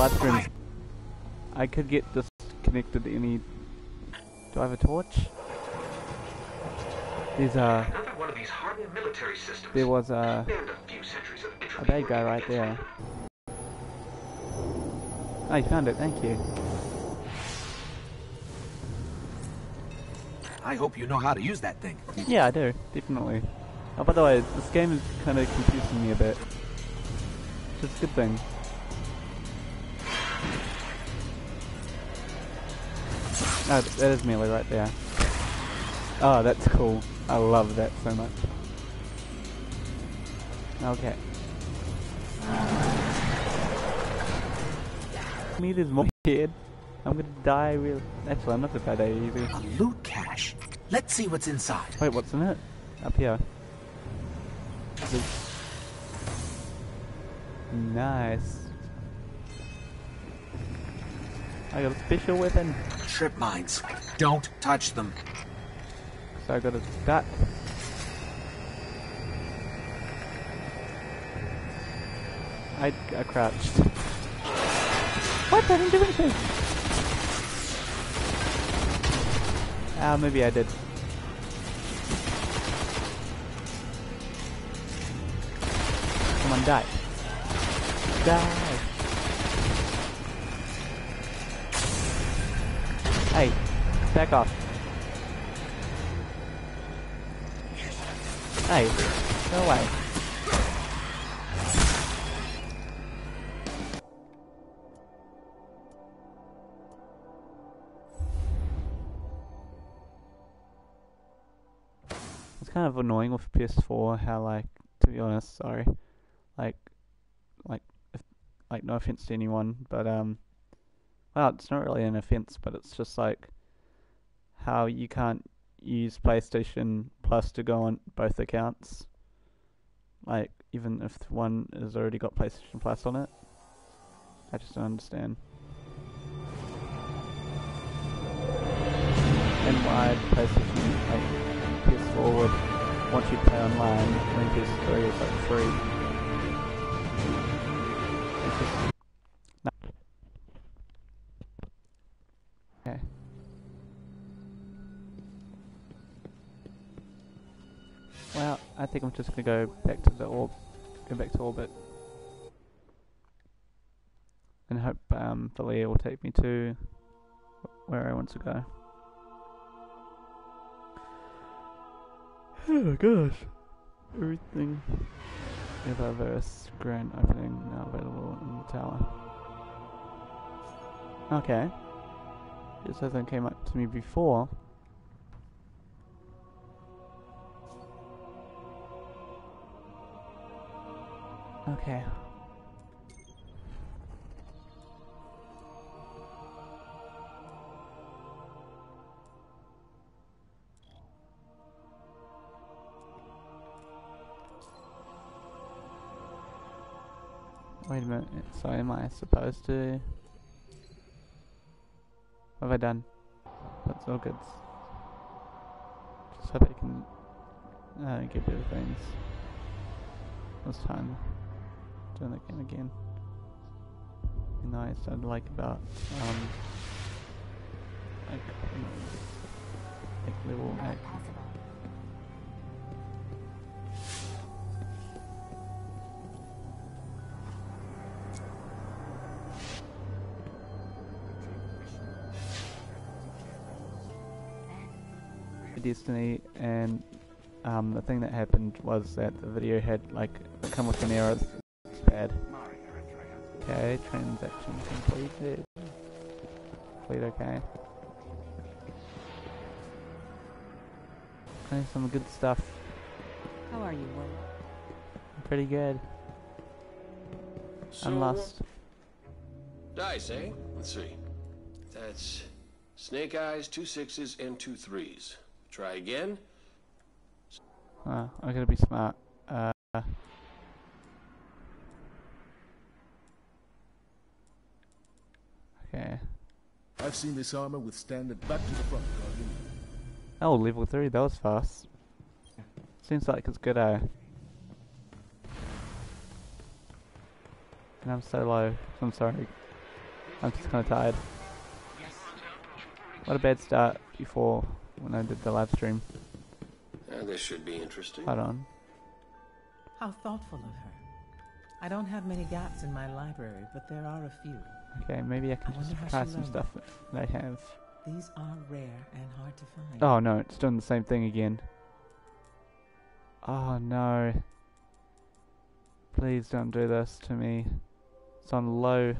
I could get this connected to any... Do I have a torch? There's a... One of these hardened military systems. There was a... A few centuries of A bad guy right there. Oh, you found it, thank you. I hope you know how to use that thing. Yeah, I do, definitely. Oh, by the way, this game is kind of confusing me a bit. Which is a good thing. Oh, that is melee right there. Oh, that's cool. I love that so much. Okay. Me, there's more kid. I'm gonna die real. Actually, I'm not gonna die easy. A loot cache. Let's see what's inside. Wait, what's in it? Up here. Loot. Nice. I got a special weapon. Trip mines. Don't touch them. So I got a duck. I, I crouched. What? I didn't do anything. Ah, maybe I did. Come on, die. Die. Hey, back off. Hey, go away. It's kind of annoying with PS4 how like to be honest, sorry. Like like if, like no offense to anyone, but um well, it's not really an offense, but it's just like how you can't use PlayStation Plus to go on both accounts. Like even if one has already got PlayStation Plus on it. I just don't understand. And why PlayStation like PS4 would want you to play online when PS3 is like free. It's just Okay. Well, I think I'm just gonna go back to the orb, go back to orbit, and hope um, Valia will take me to where I want to go. Oh my gosh, everything. Eververse grand opening now available in the tower. Okay. This hasn't came up to me before. Okay. Wait a minute, so am I supposed to... Have I done? That's all good. Just hope I can uh, get rid of things. This time. Doing that game again. You know, I started like about, um, like, like level X. Destiny, and um, the thing that happened was that the video had like come with an error. It's bad. Okay, transaction completed. Complete. Okay. Okay, some good stuff. How are you, Will? Pretty good. So, I'm lost. Dice, eh? Let's see. That's snake eyes, two sixes, and two threes. Try again. Uh, I gotta be smart. Uh, okay. I've seen this armor withstand it back to the front, Guardian. Oh, level 3, that was fast. Seems like it's good, eh? And I'm so low. I'm sorry. I'm just kinda tired. What a bad start before when I did the live stream. Uh, this should be interesting. Hold on. How thoughtful of her. I don't have many gaps in my library, but there are a few. Okay, maybe I can I just how try some stuff that I have. These are rare and hard to find. Oh no, it's doing the same thing again. Oh no. Please don't do this to me. It's on low